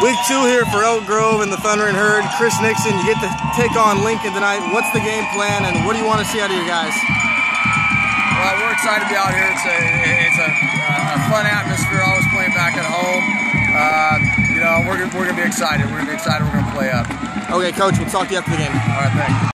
Week two here for Elk Grove and the Thundering Herd. Chris Nixon, you get to take on Lincoln tonight. What's the game plan and what do you want to see out of your guys? Well, we're excited to be out here. It's a, it's a, a fun atmosphere, always playing back at home. Uh, you know, we're, we're going to be excited. We're going to be excited. We're going to play up. Okay, Coach, we'll talk to you after the game. All right, thanks.